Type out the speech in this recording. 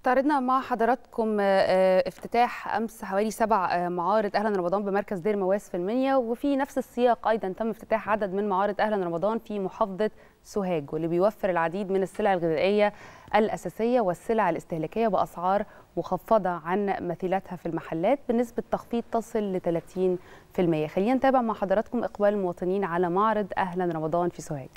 استعرضنا مع حضراتكم آه، آه، افتتاح أمس حوالي سبع آه، معارض أهلا رمضان بمركز دير مواس في المنيا وفي نفس السياق أيضا تم افتتاح عدد من معارض أهلا رمضان في محافظة سوهاج واللي بيوفر العديد من السلع الغذائية الأساسية والسلع الاستهلاكية بأسعار مخفضة عن مثيلاتها في المحلات بنسبة تخفيض تصل ل 30% خلينا نتابع مع حضراتكم إقبال المواطنين على معرض أهلا رمضان في سوهاج.